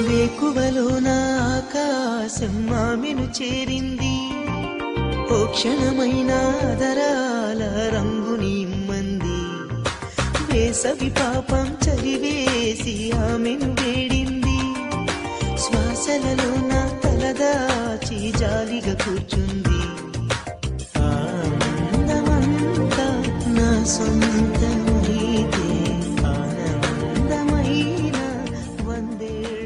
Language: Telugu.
వేకువలో నా ఆకాశం మామిను చేరింది. ఓ క్షణమైన ఆదరాల రంగుని వేసవి పాపం చలివేసి ఆమెను వేడింది. శ్వాసలలో నా తలదాచి జాలిగా కూర్చుంది. ఆనందమంతా నా సొంతమైతే ఆనందమైన వందే